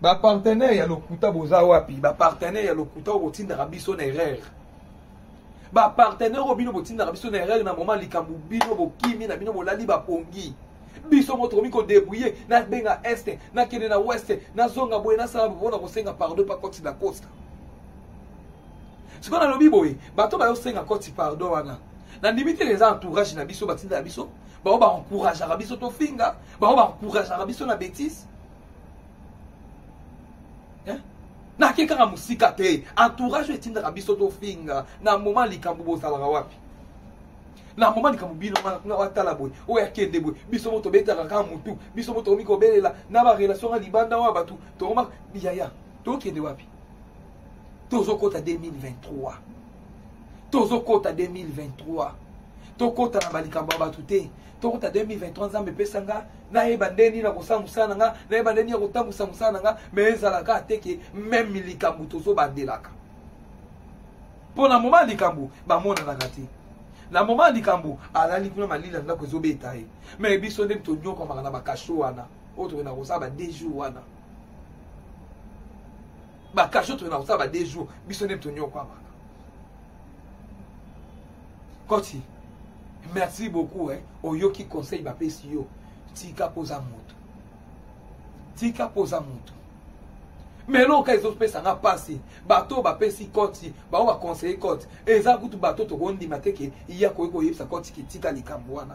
bapartenere ya lokuta boza wapi bapartenere ya lokuta oyo botindaka biso na erreur bapartenere oyo bino botindaka biso na erreur na moma likambo bino bokimi na bino bolali bapongi biso moko tokomi kodebrouille nabenga este nakende na weste nazonga boye nasala mpona kosenga pardon pakoti na costa sikoyo nalobi boye bato bayosenga koti pardon wana nandimi te eza entourage na biso batindela biso bango baencourageaka biso tofinga bango baencourageaka biso na bétise eh? nake kaka mosika te entourage oyo etindaka biso tofinga na moma likambo bozalaka wapi na moma likambo bino watala boye oyo akende boye biso mo tobetaka kaka motu biso mo tokomi kobelela na barelation ya libanda oyo bato tokoma yaya tokende wapi tozokota 2023 tozokota 2023 tokota na balikambo ya bato te tokota 2023 nzambe epesa nga nayeba nde nini nakosala mosala na nga nayeba nde nini ya kotambwisa mosala na nga me ezalaka ateke meme likambo tozobandelaka mpo na moma likambo bamonanaka te na moma likambo alali kuna malili ya ndako ezobeta ye me biso nde tonyokwamaka na bakasho wana oyo tokenda kosala ba deux jours wana bakasho tokenda kosala ba deux jours biso nde tonyokwama koti merci beaucoup eh. oyoki conseil bapesi yo tika poza moto tika poza moto melo ka ezopesa nga mpasi bato oyo bapesi koti bango baconseille koti eza kutu bato tokondima te ke iya koki koyebisa koti kitika likambo wana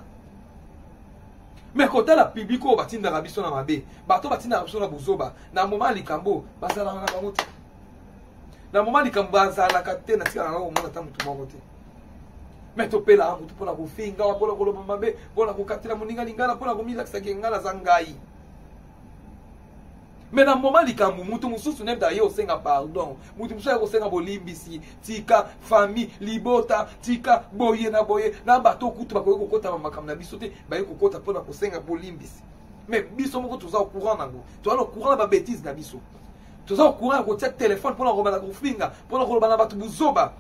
me kotala public oyo batindaka biso na mabe bato batindaka biso na buzoba na moma likambo bazalaka na bango te na moma likambo bazalaka te natikaka kaka komona ata motu moko te me topelaka motu mpo na kofinga mpo na koloba mabe mpo na kokatela moninga lingala mpo na komilakisaki engai naza ngai me na moma likambo moto mosusu nde aye osenga pardon moto mosusu aye kosenga bolimbisi tika famille libota tika boye na boye na bato okutu bakoki kokota na makambo na biso te baye kokota mpona kosenga bolimbisi me biso moko toza ocourant nango toza na ocourant na babetise na biso toza ocourant ya kotia telefone mpona kobanda kofinga mpona koloba na bato buzoba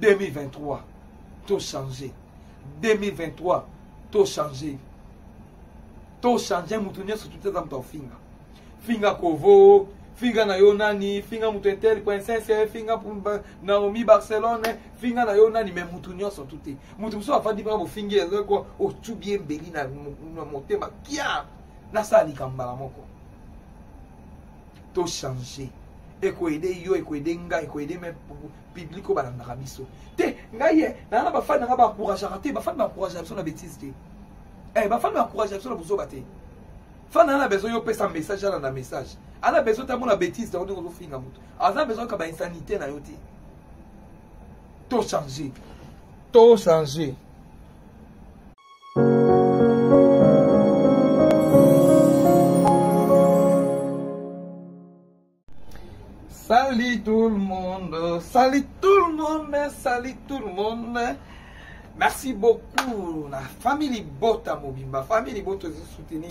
2023 tochange 2023 tochange to change mutu nyonso tuti aza moto akofinga finga kovo finga na yo nani finga moto etel princesse finga naomi barcelone finga na yo nani me motu nyonso tu te motu mosusu afandi mpaka bofingi ezoko otu bie mbeli na motema kia nasala likambo mbala moko tochange ekoyede yo ekoyede ngai ekoyede me publike oyo balandaka biso te ngai ye naa na bafani na ngai baencourageaka te bafani baencouragea biso na betise te eh ba femme encourage biso na buzoba te fana ana besoin yo pesa message ala na message ana besoin ta mona bêtise ta ndiko finga mutu aza besoin ka ba insanité na yo te to changer to changer Salut tout le monde, salut tout le monde, salut tout le monde. Merci beaucoup la famille Bota Mobimba, famille Bota vous soutenir.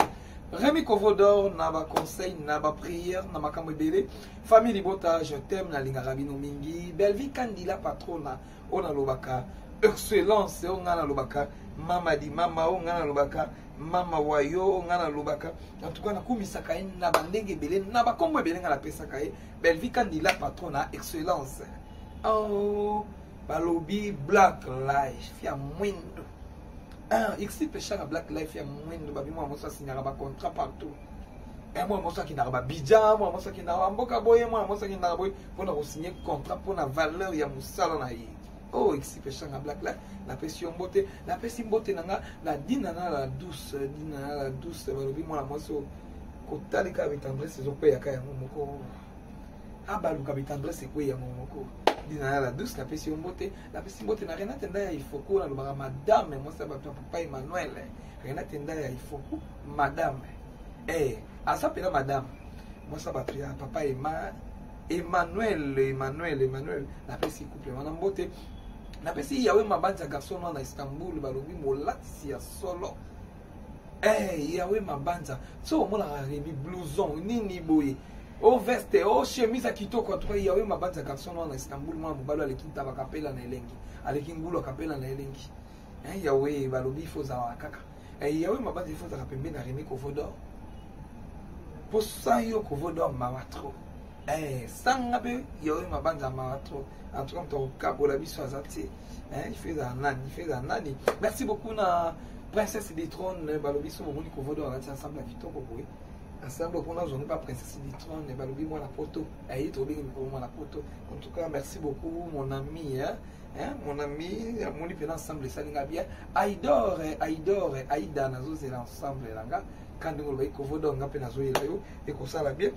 Rémi Kovodor na ba conseil na ba prière na makambo ebele. Famille Bota, je t'aime na linga rabino mingi. Bellevue Kandila patrona. oyo nalobaka excellence oyo ngai nalobaka mama di mama oyo ngai nalobaka mama wa yo oyo ngai nalobaka en tout cas nakumisaka ye na bandenge ebele na bakombo ebele ngai napesaka ye belvi kandila patron na excellence oh, balobi black life ya mwindo ah, exi peshaka black life ya mwindo babi mwa moso asinyaka bacontrat partout eh, mwa moso akendaka babidja mwa moso akendaka bamboka boye mwa moso akendaka boye mpo na kosigne contrat mpo na valeur ya mosala na ye o oh, exipeshanga black la napesi yo mbote napesi mbote na nga na dina na la douce dina na la douce balobi mwana mwasi oyo kotalika betendresse ezokweyaka yango moko abaluka betendresse ekweyi yango moko dina na la douce napesi yo mbote napesi mbote na renate nda ya ifoku nalobaka madame mwasi ya bato ya papa emmanuel renate nda ya ifoku madame eh aza mpena madame mwasi na bato ya papa ema emmanuel emmanuel emmanuel napesi couple wana mbote napesi yawe mabanzi ya garçon wana na istanbul balobi molatisi ya solo hey, eh, yawe mabanza so omonaka remi blouson nini boye o veste o chemise ya kitoko atuka yawe mabanza garçon wana na istanbul mwana mobali aleki ntaba kapela na elengi aleki ngulu akapela na elengi eh, yawe balobi ifo ozalaka kaka Eh, yawe maba defa ozalaka pembe na remi kovodor mpo sans yo kovodor mawa trop eh, sanga mpe yawe mabanza mawa trop en tout cas moto akokabola biso aza te eh, ife ezala nani ife ezala nani merci beaucoup na princesse litrone balobi so bomoni kovodor alati ensemble ya kitoko boye ensemble mpona ozongi ba princesse litrone balobi mwana poto aye tobengi mikolo mwana poto en tout cas merci beaucoup mon ami hein? Hein, mon ami, mon libellé ensemble, ça n'est bien. Aïdor, Aïdor, Aïda, nazo, c'est l'ensemble, l'anga. Quand on va y covodo, on a peine à zoyer là, et qu'on ça la bien.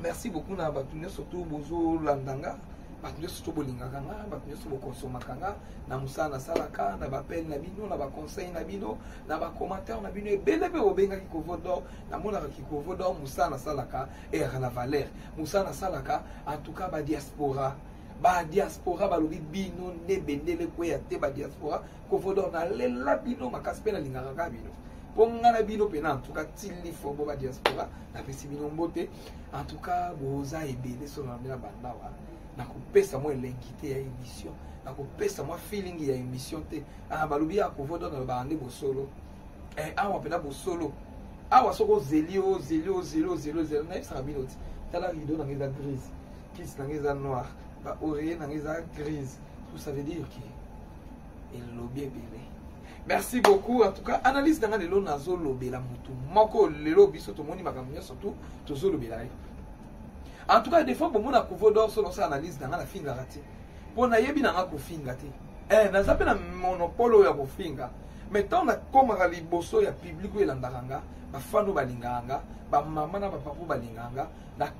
Merci beaucoup, n'a pas tenu, surtout, bozo, landanga. bato nyonso to bolingaka nga bato nyonso bokonsomaka nga na mosala nasalaka na bapele na bino na baconseil na bino na bacommentaire na bino ebele mpe bobengaki kovo dor namonaka kikovo dor mosala nasalaka eyaka na valeur mosala nasalaka en tout cas badiaspora ba diaspora balobi bino nde bendele kweya te ba diaspora kovodor nalela bino makasi mpe nalingaka kaka bino mpo nga na bino mpena antuka tili fobo ba diaspora napesi bino mbote antuka boza ebele solo na bino banda wana nakopesa mwa elengi te ya émission nakopesa mwa feeling ya émission te ah, balobi ya kovodor nalobaka nde bosolo eh, awa mpena bosolo awa soki ozeli ozeli ozeli ozeli ozeli nayebisaka bino ti tala rido na ngai eza grise kisi nanga eza noir ba oreiller nanga eza grise tout ça veut dire que elobi ebele merci beaucoup en tout cas analyse nanga lelo nazolobela motu moko lelo biso tomoni makambo nyonso tu tozolobela ye en tout cas des fois bomona kuvo dor solo sa analyse nanga nafingaka te mpo nayebi nanga kofinga te eh, naza mpe na monopole oyo ya kofinga mais ntango nakomaka liboso ya publike oyo elandaka nga bafano balingaka nga bamama na bapapa balingaka nga na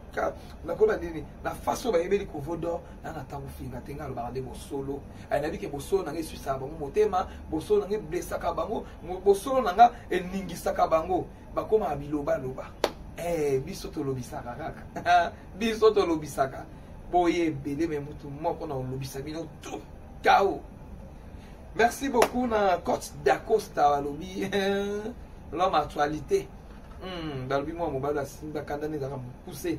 nakoba nini na face oyo bayebeli kovo dor na na ntango finga te ngai alobaka nde bosolo nayebi ke bosolo na ngai eswisaka bango motema bosolo na ngai eblesaka bango bosolo na ngai eningisaka bango bakomaka bilobaloba hey, eh, biso tolobisaka kaka biso tolobisaka boye ebele me motu moko na olobisa bino tout kao merci beaucoup na cote dacosta alobi l'homme actualité Hmm, balobi mwa mobali asimba kanda nde ezalaka mokuse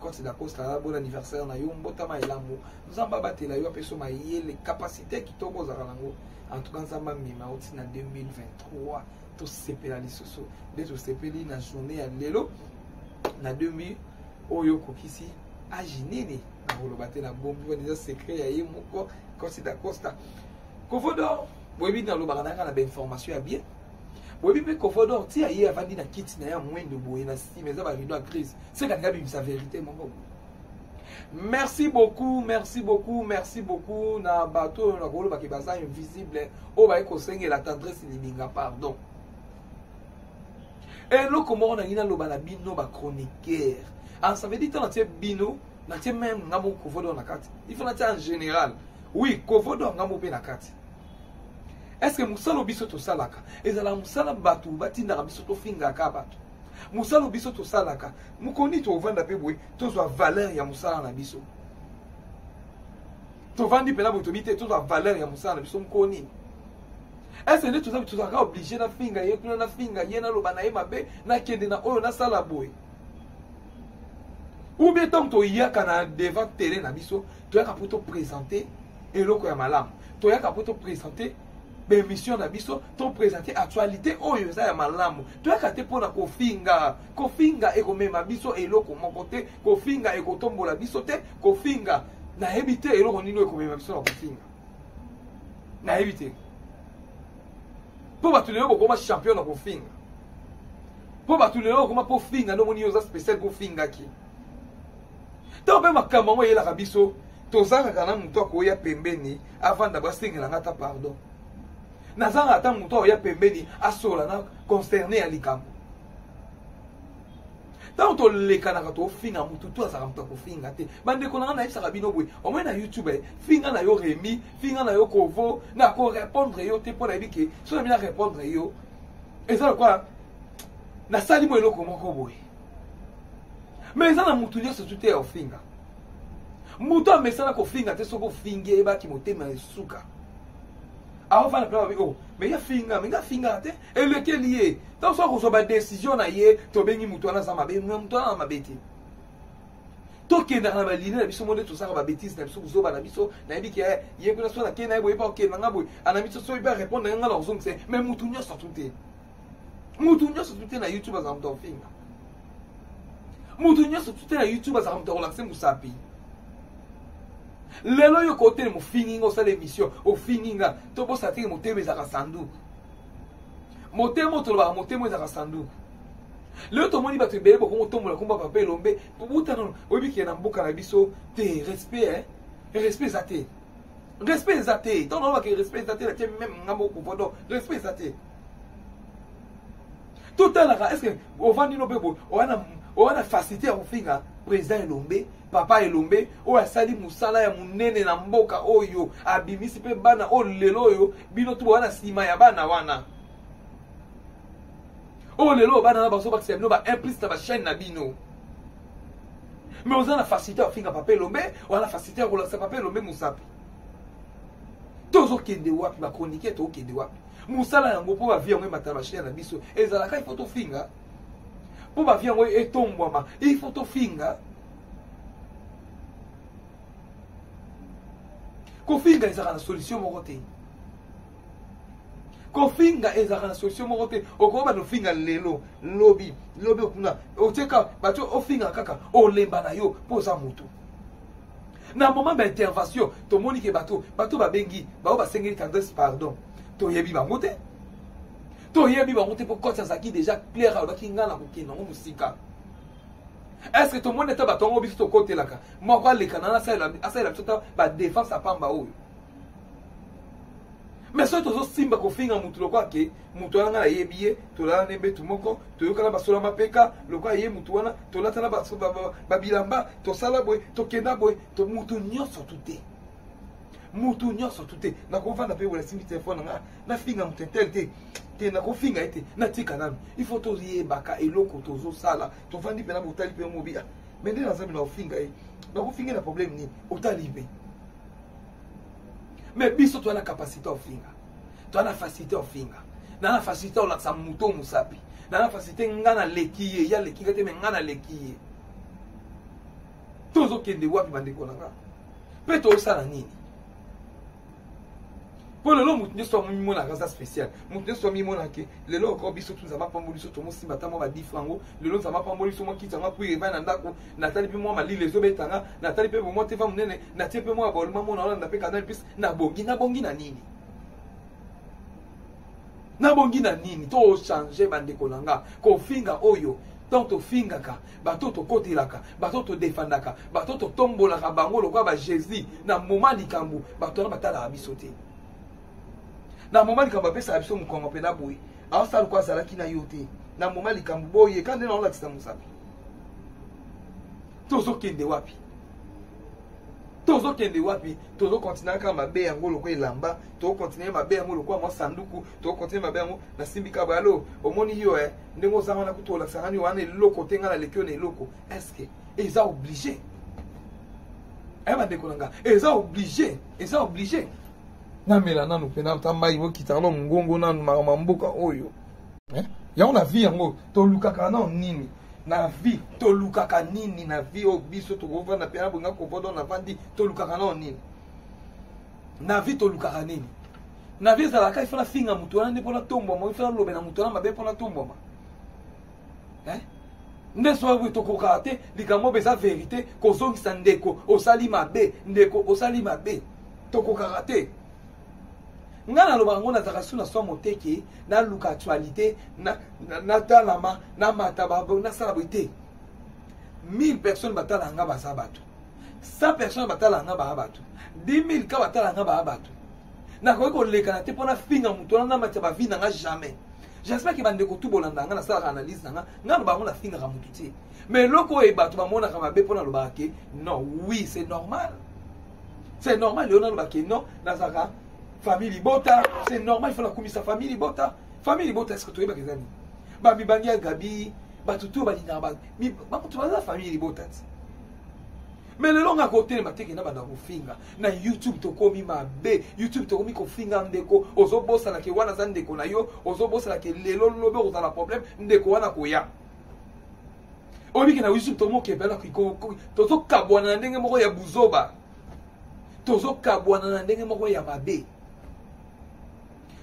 koti lakosta aza bon anniversaire na yo mbotama elambo nzambe abatela yo apeso mayele kapasité kitoko ozalaka nango en tout cas nzambe amema oti na 2023 tosepela lisusu nde tosepeli na journée ya lelo na 2000 oyo okokisi age nini nakoloba te na bombi wana eza secret ya ye moko koti lakosta kovodo boyebi nalobaka nayaka na bainformation ya bien boyebi mpe cofodor ti aye avandi na kiti na ye ya mwendo boye na nsima eza barido ya crise se katika bimisa verité moko merci beaucoup merci beaucoup merci beaucoup na bato oyo nakolobaki baza invisible oyo baye kosengela tendresse libinga pardon eloko moko nangi naloba na bino bachroniqueur alors ah, ça veut dire ntango natie bino natie meme ngambo kovodo na kati il faut natia en général oui kovodo ngambo mpe na kati est ce que mosala oyo biso tosalaka ezalaka mosala bato batindaka biso tofingaka bato mosala oyo biso tosalaka mokoni tovanda mpe boye tozwa valeur ya mosala na biso tovandi mpena boye tobi te tozwa valeur ya mosala na biso mokolo nini ese nde toza tozalaka oblige nafinga ye kuna nafinga ye naloba na ye mabe nakende na oyo nasala boye ou bien ntango toyaka na devant tele na biso toyaka mpo topresente eloko ya malamu toyaka mpo topresente baemission na biso topresente actualité oyo eza ya malamu toyaka te mpo na kofinga kofinga ekomema biso eloko moko te kofinga ekotombola biso te kofinga nayebi te eloko nini oyo ekomema biso na kofinga nayebi te mpo bato lelo bokoma champion na kofinga mpo bato lelo bokoma mpo finga nde omoni yo oza spécial mpo ofingaki ntango mpe makambo yango eyelaka biso tozangaka na moto akoya pembeni avanda basengela nga ata pardon nazanga ata moto akoya pembeni asola na concerne ya likambo ntango tolekanaka tofinga motu to azalaka moto akofinga te bandeko na ngai nayebisaka bino boye omoi na youtube eh, finga na yo remi finga na yo kovo nakorepondre yo te mpo nayebi ke so nabi narepondre yo eza lokola nasali mwa eloko moko boye mais eza na motu nyonso tu te ya ofinga motu amesana kofinga te soki ofingi eyebaki motema ya esuka aofanda mpe babi o oh, me ye finga me nga fingaka te elekeli ye ntango soki akozwa badesizio na ye tobengi motu wana aza mabe motu wana na mabe te tokendaka na baline na biso mode tozalaka babetise na biso kozoba na biso nayebi ke eh, ye kuna so nakei na ye boye mpe okenda nga boye ana biso soki mpe arepondre nga nga na kozongisa ye me motu nyonso tu te mutu nyonso tute na youtube azala moto akofinga mutu nyonso tute na youtube azala moto akolakisa mosapi lelo oyo kotele mofingi nga osala émission ofingi nga tobosa teke motema ezalaka sanduku motema oyo tolobaka motema ezalaka sanduku lelo tomoni bato ebele bokongo tombola komba papa elombe bobutana oyebi kee na mboka na biso te respect eh? respect eza te respect eza te ntango nalobaka respect eza te natie meme ngambo kovodo respect eza te totalaka estce ovandi no mpe boye oya na facilité ya kofinga président elombe papa elombe oyo asali mosala ya monene na mboka oyo abimisi mpe bana oyo lelo oyo bino to boya na nsima ya bana wana oyo lelo oyo bana na bazobakisa bino ba implice na bachaine na bino me oza na facilité ya kofinga papa elombe oza na facilité ya kolakisa papa elombe mosapi tozokende wapi bakronike tokokende wapi mosala yango mpo bavie yango ematala bashea na biso ezalaka ifo tofinga mpo bavie yango etombwama ifo tofinga kofinga ezalaka na solution moko te kofinga ezalaka na solution moko te okoki bana ofinga lelo lobi lobi okuna otyeka bato ofinga kaka olemba na yo mpo oza motu na moment ba intervention tomoni ke bato bato babengi bao basengeli tendresse pardon toyebi bango te toyebi bango te mpo koti azalaki déjà claire alobaki ngai na kokende yango mosika est ce que tomoni ata bato yango biso tokotelaka moko alekana asalela biso ta badefense ya pamba oyo mais soki tozosimba kofinga motu lokola ke motu wana ngai nayebi ye tolala nde mbetu moko toyokana basola mapeka lokola ye motu wana tolatana babilamba tosala boye tokenda boye motu nyonso tu te motu nyonso tu te nakovanda mpe bolasimbi telefone nanga nafinga motu intel te te nakofinga ye te natika nanu il faut toyebaka eloko tozosala tofandi mpe na botali mpe mobia me nde naza bino nakofinga ye nakofinga ye na problème nini otali mpe mais biso toza na capacité ya ofinga toza na facilité ya ofinga na na facilité ya olakisa moto oyo mosapi na na facilité ngai naleki ye ye aleki ngai te me ngai naleki ye tozokende wapi bandeko na ngai mpe tosala nini mpo lelo moto nyonso amimonaka aza spécial moto nyonso amimonake lelo oko biso tu nzambe apamboli biso tomosimba ata mwa badifra yango lelo nzambe apamboli biso mwa kiti yango apui evai na ndako natali mpe mwa malili ezobeta nga natali mpe bomwa teva monene natie mpe mwa bolima mona olanda mpe canal plus nabongi nabongi na nini nabongi na nini tochange bandeko na nga kofinga oyo ntango tofingaka bato tokotelaka bato todefandaka bato totombolaka bango lokola bajésus na moma likambo bato wana batalaka biso te na moma likambo apesaka biso mokongo mpe na boye aosala lokola azalaki na yo te na moma likambo boye kandi nde naolakisa mosapi tozokende wapi tozokende wapi tozokontinue kaka mabe yango lokola elamba tozokontinue mabe yango lokola mwa sanduku tozokontinue mabe yango nasimbi kabo yalo omoni yo e ndenge oza wana kutu olakisakani wana eloko te ngai naleki yo na eloko estce eza oblige aya eh, bandeko na ngai eza oblige eza oblige namela nanu mpe nata mai bokitaka na mongongo nanu makama mboka oyo eh? yango na vie yango tolukaka nao nini na vie tolukaka nini na vie oyo biso tokovanda mpe na bolinga kovodo na vandi tolukaka nao nini na vie tolukaka nini na vie ezalaka ifo nafinga moto wana nde mpo natombwama ifo nalobela moto wana mabe mpo natombwama eh? nde soki tokokaka te likambo oyo eza verite kozongisa ndeko osali mabe ndeko osali mabe tokokaka te ngai naloba yango nazalaka su na swa moteke naluka actualité natalama namata nasala boye te 1000 personnes batala nga baza bato 100 personnes batala nga baa bato 10 000 ka batala nga baa bato nakoki kolekana te mpo nafinga moto wana namatisa bavi na nga jamais J'espère que bandeko tout bolanda nga nasalaka analyse na nga nga loba yango nafingaka motu te mais eloko oyo bato bamonaka mabe mpo nalobaka ke non oui c'est normal c'est normal lelo nalobaka ke non nazalaka famille libota c'est normal ifo nakumisa famille libota famille libota eske toyebaka eza nini bamibangi ya gabi bato to balingaka bamoto baza famille libota ti me lelo nga kotelema teke na banda kofinga na youtube tokomi mabe youtube tokomi kofinga ndeko ozobosana ke wana aza ndeko na yo ozobosana ke lelo lobi okozala problème ndeko wana koya oyebike na youtube tomokebela tozokabwana na ndenge moko ya buzoba tozokabwana na ndenge moko ya mabe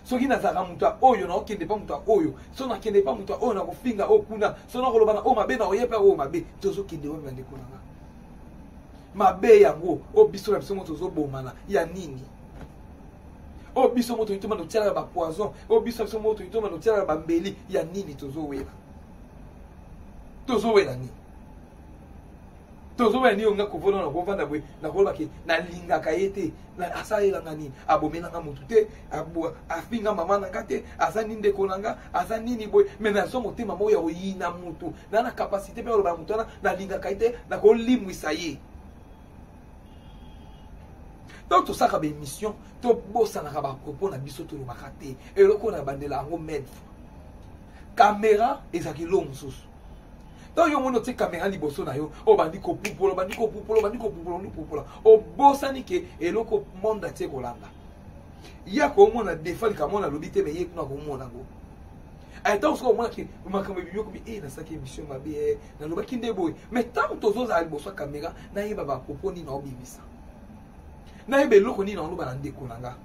soki nazalaka moto ya oyo nakokende mpa moto ya oyo so nakende mpa moto ya oyo nakofinga oyo kuna so nakoloba na oyo mabe nakoye mpe oyo mabe tozokende wapi bandeko na nga mabe yango oyo biso na biso mo tozobomana ya nini oyo biso mo toyitoma totyalaka bapoison oyo biso na biso mo toyitoma totyalaka bambeli ya nini tozowela tozowela nini tozobela nini onga kovona na kovanda boye nakoloba ke nalingaka ye te asalelanga nini abomelanga motu te afinga mama na nga te aza nini ndeko na nga aza nini boye me naza motema moko ya koyina motu na na kapasité mpe aloba ya motu wana nalingaka ye te nakolimwisa ye donc tosalaka baémission tobosanaka bapropo na biso tolobaka te eloko na bandela yango maître kamera ezalaka eloko mosusu to yo moni otie kamera liboso na yo obandi kopupola obandi kopupola obandi kopupola obandi kopupola obosani ke eloko monde atie kolanda ye akomona defa likambo na alobi te me ye kuna akomona yango ntango soki omona ke makambo ebimi okomi e nasalaki émission mabe eh, nalobaki nde boye me ntango tozozala liboso ya kamera nayeba bapropo nini naobimisa nayeba eloko nini naoloba na ndeko na nga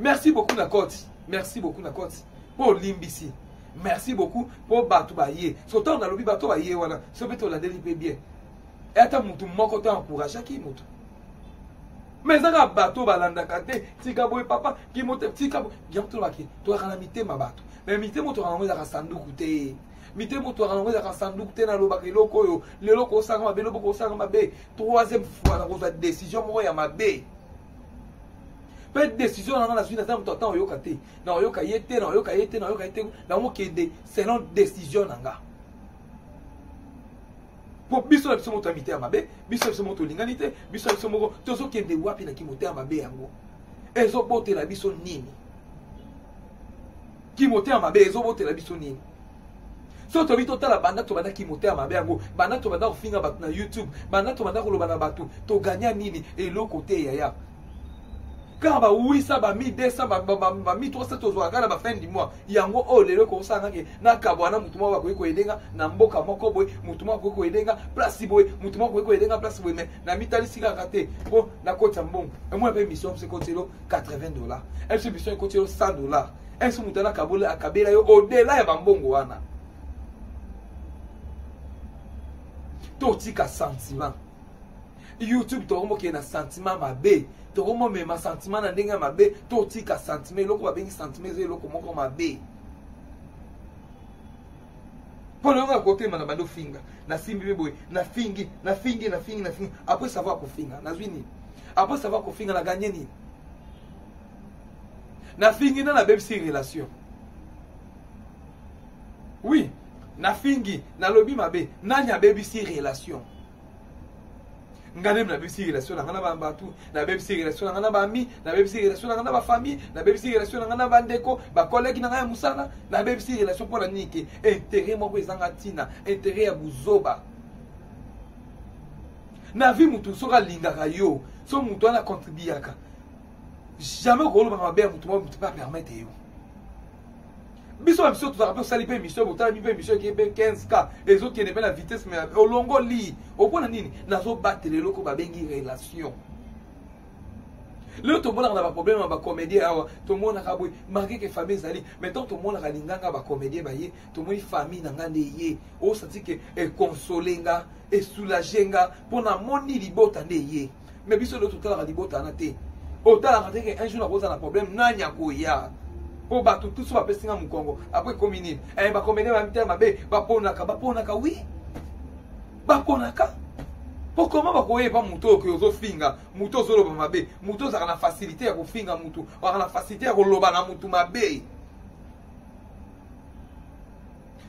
merci beaucoup na cote merci beaucoup na cote mpo olimbisi merci beaucoup mpo bato baye so ntango nalobi bato baye wana so mpe tolandeli mpe bien e ata motu moko to encourageaki motu me eza kaka bato balandaka te tika boye papa kimote tika boye yango tolobaki tolaka na mitema bato me mitema oyo tolaka yango ezalaka sanduku te mite moto aka nango ezalaka sanduku te nalobaka eloko oyo lelo kosanga mabe lobo kosanga mabe troisième fois nakozwa décision moko ya mabe mpe décision nanga nazwi naza moto ata oyoka te na oyoka ye te na oyoka ye te na oyoka ye te namokende selon décision na nga mpo biso na biso moto ya mitema mabe biso na biso moko tolingani te biso na biso moko tozokende wapi na kimotema mabe yango ezobotela biso nini kimotema mabe ezobotela biso nini so toyebi totala banda tobanda kimotema mabe yango banda tobanda kofinga bato na youtube banda tobanda koloba na bato toganya nini eloko te yaya kaka ba 800 ba 1200 ba 1300 tozwaka kaka na ba fin du mois yango oyo oh, lelo ekokosala nga ke nakabwa na motu moko bakoki koyede nga na mboka moko boye motu moko akoki koyede nga place boye motu moko akoki koyede nga place boye mai na mitalisi kaka te mpo nakotisa mbongo emona mpe mission biso ekotelo 80 dollar mpe mission ekotelo 100 dollar est-ce que moto wana kabula akabela yo odela ya bambongo wana totika sentiment youtube tokomokende na sentiment mabe tokomomema sentiment na ndenge ya mabe totika sentiment eloko babengi sentiment eza eloko moko mabe mpo longo akotema na bando finga nasimbi mpe boye nafingi nafingi nafingi nafingi apres savoir kofinga nazwi nini apres savoir kofinga na ganye nini nafingi na nabebisi relation oui nafingi nalobi mabe nani abebisi relation ngai nde nabebisi relation na ngai na bato nabebisi relation na ngai na baami nabebisi relation na ngai na bafamille nabebisi relation na ngai na bandeko bakolege na ngai ya mosala nabebisi relation mpo na nini te intere moko ezanga ntina intere ya buzoba na vie motu soki alingaka yo so motu wana akontribuyaka jamais okoloba mabe ya motu moko motu mpe apermete yo biso na biso tozalaka mpe osali mpe émission botalami mpe émission ekei mpe 15 k ezokende mpe na vitesse me olongoli opona nini nazobatela eloko babengi relation lelo tomonaka na baproblème ya bacomédien awa tomonaka boye marke ke famille ezali mais ntango tomonaka linganga bacomédien baye tomoni famille na nga nde ye osati ke ekonsole nga esoulage nga mpo namoni libota nde ye mais biso lelo totalaka libota wana te otalaka te ke un jour nakozala na problème nani akoya mpo bato tusu bapesi nga mokongo apres ekomi nini eh, bakomede bamitala mabe baponaka baponaka wi baponaka mpo koma bakoyeba moto oyo oyo ozofinga moto ozoloba mabe moto ozalaka na facilité ya kofinga moto ozalaka na facilité ya koloba na moto mabe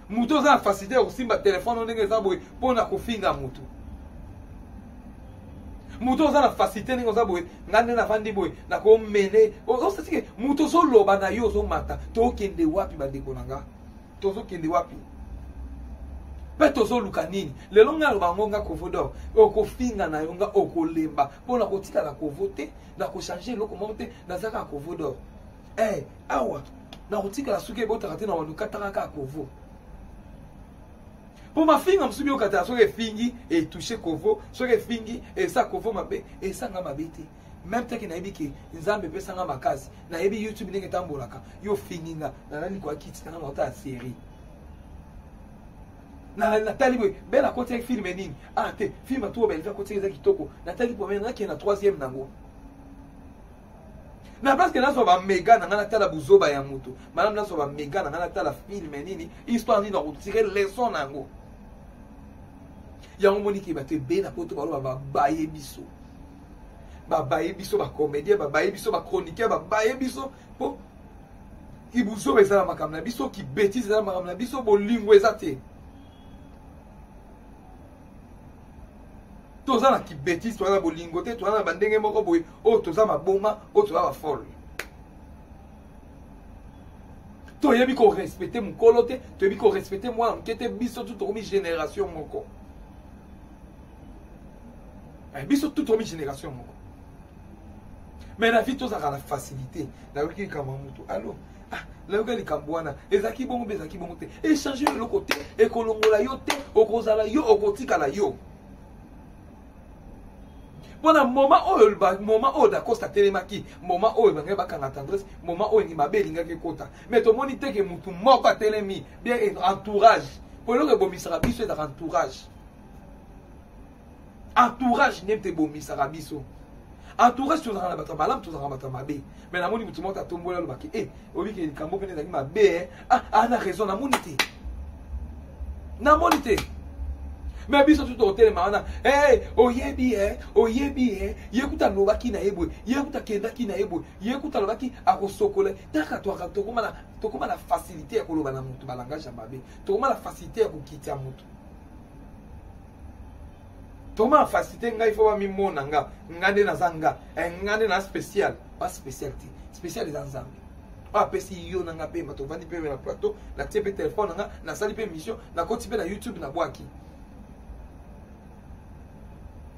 moto oza na facilité ya kosimba telefone ndenge eza boye mpo na kofinga moto moto oza na facilité ndenge oza boye ngai nde nafandi boye nakomene osatike moto ozoloba na yo ozomata tokende wapi bandeko na nga tozokende wapi mpe tozoluka nini lelo ngai aloba yango ngai kovo dor okofinga na yo ngai okolemba mpo na kotikala kovo te na kochange eloko moko te naza kaka kovo dor eh awa nakotikala soki ebotaka te na walukataka kaka kovo mpo mafinga mosusu biokatala soki efingi etouche kovo soki efingi esa kovo mabe esanga mabe te meme teke nayebi ke nzambe epesanga makasi nayebi youtube ndenge etambolaka yo ofingi nga nalali kwa kiti nanga naota ya serie natali boye bela akotiaki filme nini ah te filme atoo belvi akotiaki eza kitoko natali probleme nakende na troisième nango na place que nazwa bamega na ngai natala buzoba ya motu malamu nazwa bamega na ngai natala filme nini histoire nini nakotire leson na yango yango moniki bato ebele na poto baloba babaye biso babaye biso bacomédien babaye biso bachroniqueur babaye biso mpo kibuzoba eza na makambo na biso kibetise eza na makambo na biso bolingo eza te toza na kibetise toza na bolingo te toza na bandenge moko boye oyo toza maboma oyo toza bafole toyebi korespecte mokolo te toyebi korespecte mwana moke te biso tu tokomi génération moko eh, biso tu tokomi génération moko mais na vie tozalaka na facilité nayoki likambo ya motu alo ah, nayoka likambo wana ezalaki bongo mpe ezalaki bongo te echange yo eloko te ekolongola yo te okozala yo okotikala yo mpo na moma oyo moma oyo dacosta atelemaki moma oyo bangai bakanga tendresse moma oyo ni mabe elingaki ekota mais tomoni te ke motu moko atelemi bien entourage mpo eloko ebomisaka biso ezaka entourage entourage nde mpe ebomisaka biso entourage tozalaka na bato ya malamu tozalaka na bato ya mabe mai namoni moto moko atombola alobaki e obikeli likambo mpene ezalaki mabe eh. ah, ah, na raison namoni te namoni te me biso tu tokotelema wana hey, oyebi e oyebi e ye kuta alobaki na ye boye ye kuta akendaki na ye boye ye kuta alobaki akosokola taka tokoma na facilité ya koloba na motu balangage ya mabe tokoma na facilité ya kokitisa motu toma afasite ngai fo bamimona nga nga nde naza nga eh, nga nde na spécial ba spécial te spécial eza nzambe oyo apesi yo na nga mpema tovandi mpema na plateau natie mpe telefone na nga nasali mpe mission nakoti mpe na youtube na bwaki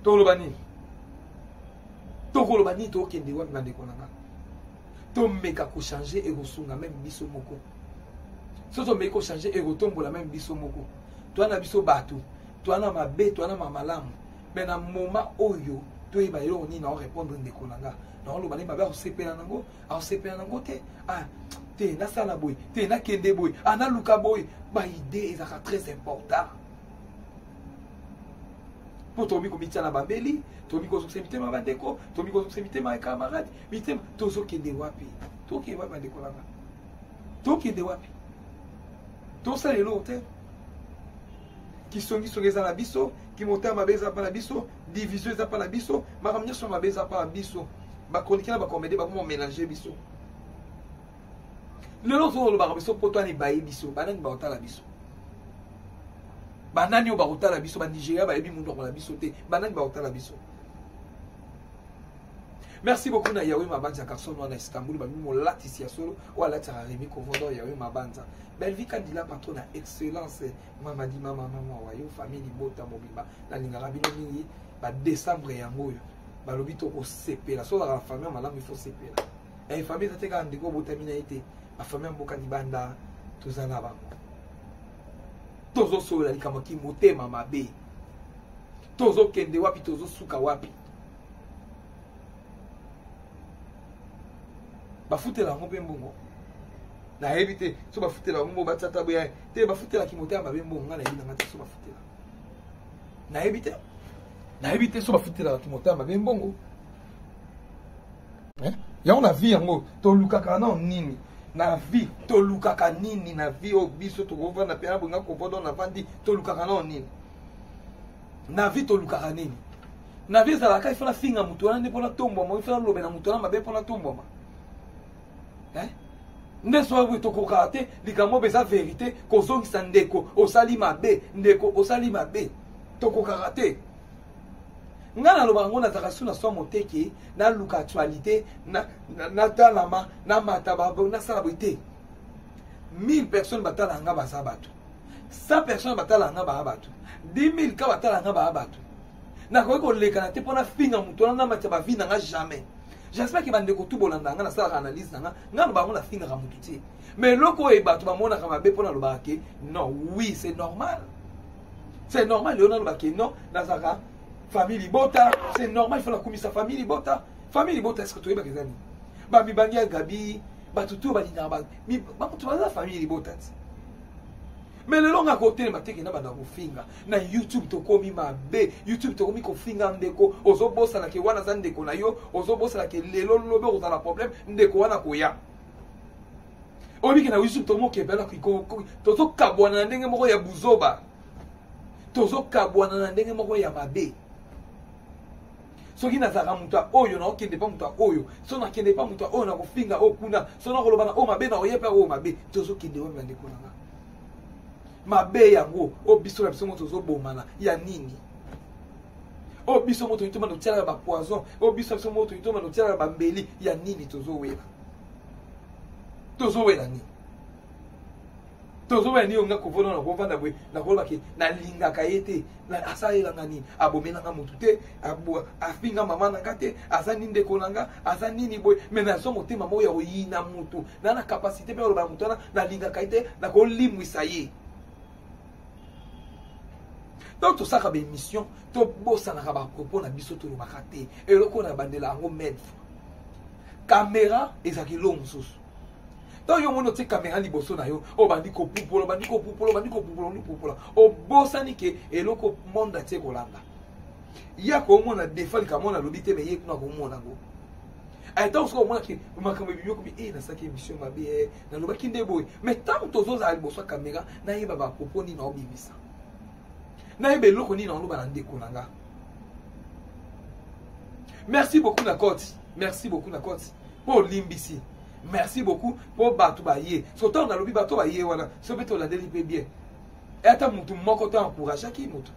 toloba nini tokoloba nini tokende wapi bandeko na nga tomeka kochange ekosunga meme biso moko soki tomeki kochange ekotombola meme biso moko toa na biso bato toa na mabe toa na mamalamu me na moma oyo toyeba eloko nini nao répondre ndeko na nga naoloba nde mabe akosepela nango akosepela nango te ah, te nasala boye te nakende boye ah, naluka boye baide ezalaka très important mpo tokomi komitya na bambeli tokomi kozokisa mitema ya bandeko tokomi kozokisa mitema ya camarade mitema tozokende wapi tokende wapi bandeko nanga tokende wapi tosala eloko te kisongisongi eza na biso kimotema mabe eza mpa na biso division eza mpa na biso makambo nyonso ya mabe eza mpa na biso bakronike na bakomedi bakoma omelange biso lelo tozolobaka biso mpo twana ebaye biso banani bakotala biso banani oyo bakotala biso banigeria bayebi monoko na biso te banani bakotala biso merci beaucoup na yawe mabanza garçon wana istanbul bamimi molatisi ya solo oyo alataka remi kovodo yawe mabanza belvi kandila patro na excellence mamadi mama mama wa yo famille libota mobimba nalingaka bino mingi badecembre yango oyo balobi tokosepela so ozalaka na famille ya malamu ifo sepela eh, famille eza te kaka ndeko obotami na ye te bafamille ya mboka libanda toza na bango tozosolola likambo kimotema mabe tozokende wapi tozosuka wapi bafutela yango mpe mbongo nayebi te so bafutela yango mbongo batia tabo ya te bafutela kimotema mabe mbongo ngai nayebi nanga te so bafutela nayebi te nayebi te so bafutelaka kimotema mabe mbongo eh? yango na vie yango tolukaka nao nini na vie tolukaka nini na vie oyo biso tokovanda mpe na bolinga kovodo na vandi tolukaka nao nini na vie tolukaka nini na vie ezalaka il faut nafinga moto wana nde mpo natombwama il faut nalobela moto wana mabe mpo natombwama eh? nde soki tokokaka te likambo oyo eza verité kozongisa ndeko osali mabe ndeko osali mabe tokokaka te ngai nalobaka ngo nazalaka su na swa moteke naluka actualité natalama namata nasala boye te 1000 personnes batala nga baza bato 100 personnes batala nga ba batu 10000 ka batala nga ba batu nakoki kolekana te mpo nafinga moto wana namatisa bavi na nga jamais j'espère ke bandeko tu bolanda nga nasalaka analyse na nga nga loba yango nafingaka motu te mais eloko oyo bato bamonaka mabe mpo nalobaka ke non oui c'est normal c'est normal yo naloba ke non nazalaka famille libota c'est normal fo nakumisa famille libota famille libota eske toyebaka eza nini bamibangi ya gabi bato to balingaka bamoto baza famille libota ti me lelo nga kotelema teke na banda kofinga na youtube tokomi mabe youtube tokomi kofinga ndeko ozobosana ke wana aza ndeko na yo ozobosana ke lelo lobi okozala problème ndeko wana koya oyebike na youtube tomokebela tozokabwana na ndenge moko ya buzoba tozokabwana na ndenge moko ya mabe soki nazalaka moto ya oyo nakokende mpa moto ya oyo so nakende mpa moto ya oyo nakofinga oyo kuna so nakoloba na oyo mabe nakoye mpe oyo mabe tozokende wapi bandeko na nga mabe yango oyo biso na biso moto tozobomana ya nini oyo biso moto toyitoma totyalaka bapoison oyo biso na biso moto toyitoma totyalaka bambeli ya nini tozowela tozowela nini tozobela nini onga kovona na kovanda boye nakoloba ke nalingaka ye te asalelanga nini abomelanga motu te afinga mama na nga te aza nini ndeko na nga aza nini boye me nazwa motema moko ya koyina motu na na kapasite mpe oloba ya motu wana nalingaka ye te nakolimwisa ye donc tosalaka baémission tobosanaka bapropos na biso tolobaka te eloko na bandela yango maître kamera ezalaka eloko mosusu to yo moni otie kamera liboso na yo obandi kopupola obandi kopupola obandi kopupola obandi kopupola obosani ke eloko monde atie kolanda ye akomona defa likamona alobi te me ye kuna akomona yango ntango soki omona ke makambo ebimi okomi e nasalaki émission mabe eh, nalobaki nde boye me ntango tozozala liboso ya kamera nayeba bapropo nini naobimisa nayeba eloko nini naoloba na ndeko na nga merci beaucoup na cote merci beaucoup na cote mpo olimbisi merci beaucoup mpo bato baye so ntango nalobi bato baye wana so mpe tolandeli mpe bien e ata motu moko to encourageaki motu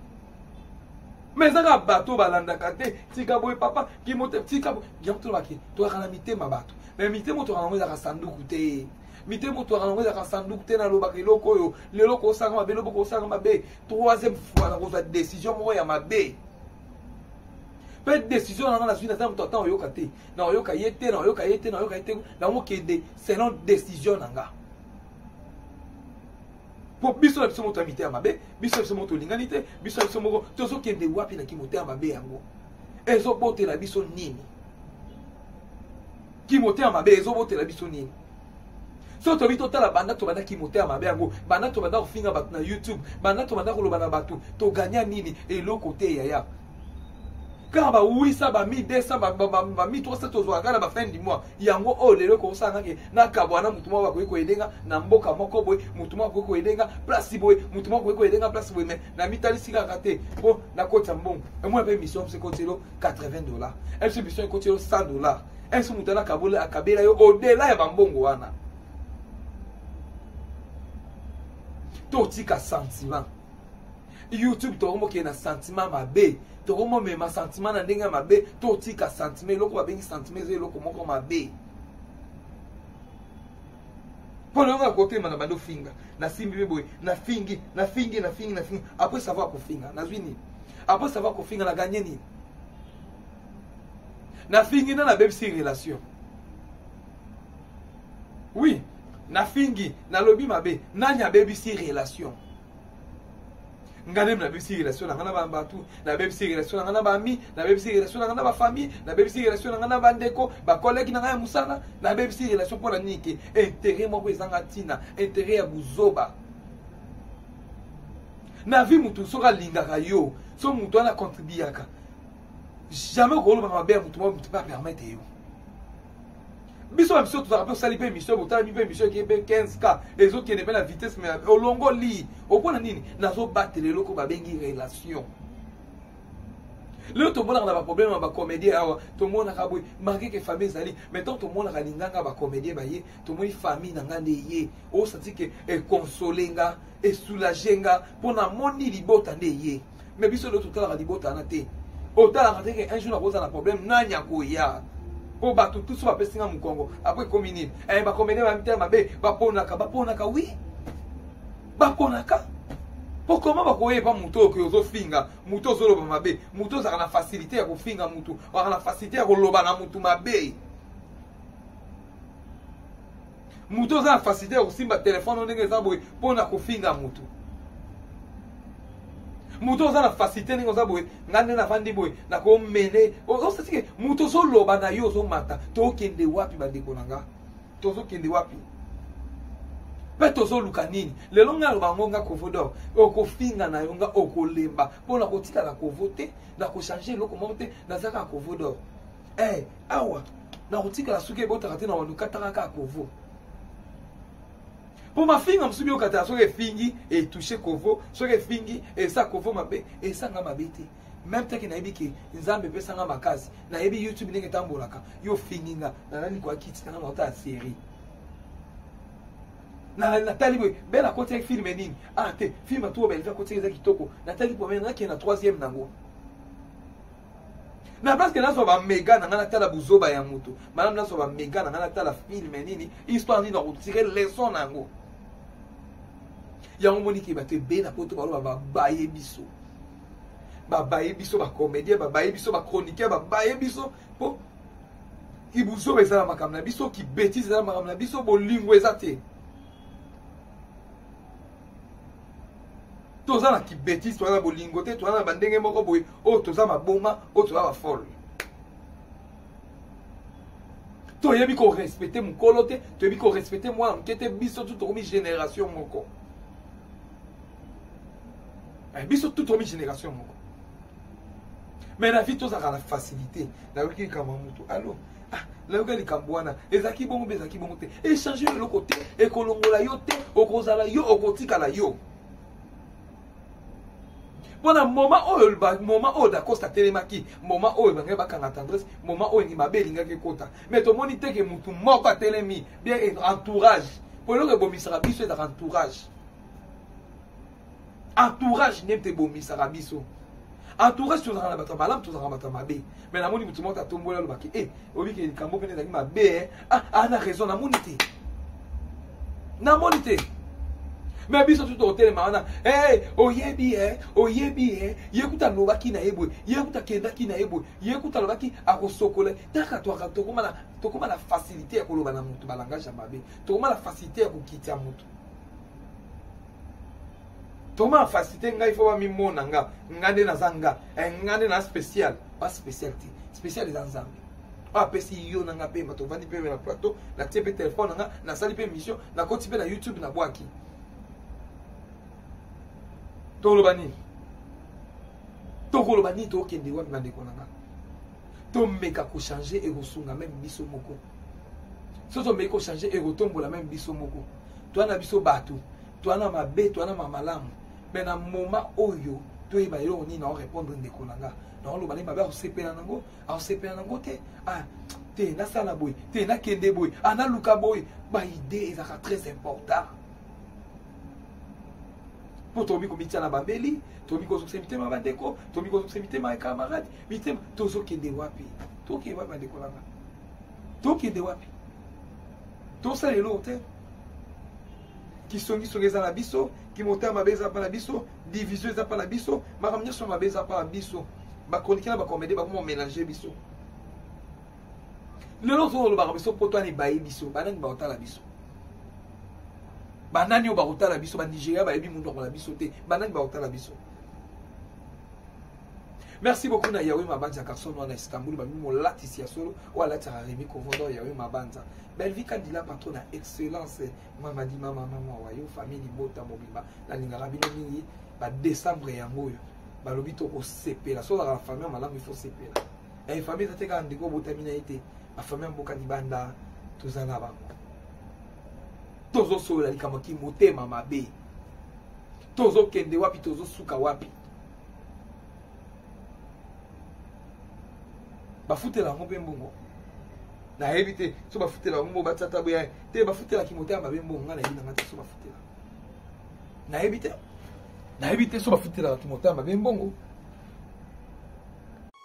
me eza kaka bato balandaka te tika boye papa kimote tika boye yango tolobaki tolaka na mitema bato me mitema otokaka yango ezalaka sanduku te mitema otwaka yango ezalaka sanduku te nalobaka eloko oyo lelo kosanga mabe lobo kosanga mabe troisième fois nakozwa décision moko ya mabe mpe décision na nga nazwi naza moto ata oyoka te na oyoka ye te na oyoka ye te na oyoka ye te na mokende selon décision na nga mpo biso na biso moto ya mitema mabe biso na biso moko tolingani te biso na biso moko tozokende wapi na kimotema mabe yango ezobotela biso nini kimotema mabe ezobotela biso nini soki tobi totala banda tobanda kimotema mabe yango banda tobanda kofinga bato na youtube banda tobanda koloba na bato toganya nini eloko te yaya kaka ba 800 ba 1200 ba 1300 tozwaka kaka na ba fin du mois yango oyo lelo ekosala kake nakabwa na motu moko bakoki koyede nga na mboka moko boye motu moko akoki koyede nga place boye motu moko akoki koyede nga place boye me na mitalisi kaka te mpo nakotisa mbongo emona mpe mission biso ekoti elo 80 dollar emso mission ekoti elo 100 dollar emso motu ana akabela yo odela ya bambongo wana totika sentiment youtube tokomokee na sentiment mabe tokomomema sentiment na ndenge ya mabe totika sentiment eloko babengi sentiment eza eloko moko mabe mpo na yango ya kotema na bando finga nasimbi mpe boye nafingi nafingi nafingi nafingi apres sava kofinga nazwi nini apres sava kofinga na ganye nini nafingi na nabebisi relation oui nafingi nalobi mabe nani abebisi relation nga nde nabebisi relation na nga na bato nabebisi relation na nga na baami nabebisi relation na nga na bafamille nabebisi relation na nga na bandeko bakoleki na nga ya mosala nabebisi relation mpo na nini ke intere moko ezanga ntina intere ya buzoba na vie motu soki alingaka yo so motu wana akontribuyaka jamais okolobaka mabe ya motu mwa motu mpe apermete yo biso na biso tozalaka mpe osali mpe émission botalami mpe émission eke mpe 15 k ezokende mpe na vitesse me olongoli opona nini nazobatela eloko babengi relation lelo tomonaka na baproblème ya bacomédien awa tomonaka boye marke ke famille ezali mais ntango tomonaka linganga bacomédien baye tomoni famille na ngai nde eye osati ke ekonsole nga esoulage nga mpo namoni libota nde eye mais biso lelo totalaka libota wana te otalaka te ke un jour akozala na problème nani akoya mpo bato tusu bapesi nga mokongo apres ekomi nini eh, bakomedien bamitala mabe baponaka baponaka wi baponaka mpo koma bakoyeba moto oyo oyo ozofinga moto ozoloba mabe moto ozalaka na fasilité ya kofinga moto ozalaka na fasilité ya koloba na moto mabe moto oza na facilité ya kosimba telefone ndenge eza boye mpo na kofinga moto moto oza na facilité ndenge oza boye ngai nde navandi boye nakomele osatike moto ozoloba na yo ozomata tokende wapi bandeko na nga tozokende wapi mpe tozoluka nini lelo ngai aloba yango ngai kovo dor okofinga na yo ngai okolemba mpo na kotikala kovo te na kochange eloko moko te nazaka kovo dor eh awa nakotikala soki ebotaka te na walukataka kaka kovo mpo mafinga mosusu biokatala soki efingi etouche kovo soki efingi esa kovo mabe esanga mabe te meme teke nayebi ke nzambe epesanga makasi nayebi youtube ndenge etambolaka yo ofingi nga nalali koakiti nanga nauta ya serie natali boye bele akotiaki filme nini ah te filme atobelve akotiaki eza kitoko natali pomene nakende na troisième nango na place que nazwa bamega na ngai natala buzoba ya moto malamu nazwa bamega na ngai natala filme nini histoire nini nakotire leson na yango yango moni ke bato ebele na poto baloba babaye biso babaye biso bacomédien babaye biso bachroniqueur babaye biso mpo kibuzoba eza na makambo na biso kibetise eza na makambo na biso bolingo eza te toza na kibetise toza na bolingo te toza na bandenge moko boye oyo toza maboma oyo toza bafole toyebi korespecte mokolo te toyebi korespecte mwana moke te biso tu tokomi génération moko eh, biso tu tokomi génération moko mais na vie tozalaka na facilité nayoki likambo ya motu alo ah, nayoka likambo wana ezalaki bongo mpe ezalaki bongo te echange yo eloko te ekolongola yo te okozala yo okotikala yo mpo na moma oyo moma oyo dacosta atelemaki moma oyo ebangaki bakanga tendresse moma oyo ni mabe elingaki ekota mais tomoni te ke motu moko atelemi bien entourage mpo eloko ebomisaka biso ezaka entourage entourage nde mpe ebomisaka biso entourage tozalaka na bato ya malamu tozalaka na bato ya mabe mai namoni moto moko atombola alobaki e eh, obike likambo mpene ezalaki mabe eh. ah, ah, na raison namoni te namoni te me biso tu tokotelema wana hey, oyebi e oyebi e ye kuta alobaki na ye boye ye kuta akendaki na ye boye ye kuta alobaki akosokola taka tokoma na facilité ya koloba na motu balangage ya mabe tokoma na facilité ya kokitisa motu toma facilité ngai fo bamimona nga nga nde naza nga eh, nga nde na spécial ba spécial te spécial eza nzambe oyo apesi yo na nga mpe bato ovandi mpe na plateau natie mpe telefone na nga nasali mpe émission nakoti mpe na youtube na bwaki toloba nini tokoloba nini tokende wapi bandeko na nga tomeka kochange ekosunga meme biso moko so tomeki kochange ekotombola meme biso moko toa na biso bato toa na mabe toa na mamalamu me na moma oyo toyeba eloko nini na orépondre ndeko na nga na oloba nde mabe akosepela nango akosepela nango te ah, te nasala boye te nakende boye ah, naluka boye baide ezalaka très important mpo tokomi komitya na bambeli tokomi kozokisa mitema ya bandeko tokomi kozokisa mitema ya camarade mitema tozokende wapi tokende wapi bandeko nanga tokende wapi tosala eloko te kisongisongi eza na biso kimotema mabe eza mpa na biso division eza mpa na biso makambo nyonso mabe eza mpa na biso bakonike na bakomede bakoma omelange biso lelo ozo olobaka biso poto wana ebaye biso banani bakotala biso banani oyo bakotala biso banigeria bayebi monoko na biso te banani bakotala biso merci beaucoup na yawe mabanza carson wana istanbul bami molatisi ya solo oyo alatisaka remi kovodo yawe mabanza belvi kandila patro na excellence mamadi mama mama wa yo famille libota mobimba nalingaka bino mingi badecembre yango oyo balobi tokosepela soki ozalaka na famille ya malamu ifo sepela eh, fami eza te kaka ndeko obotami na ye te bafami ya mboka libanda toza na bango tozosolola likambo kimotema mabe tozokende wapi tozosuka wapi bafutela yango mpe mbongo nayebi te so bafutela yango mbongo batia ta boya te bafutela kimotema mabe mbongo ngai nayebi na ngai te so bafutela nayebi te nayebi te so bafutela kimotema mabe mbongo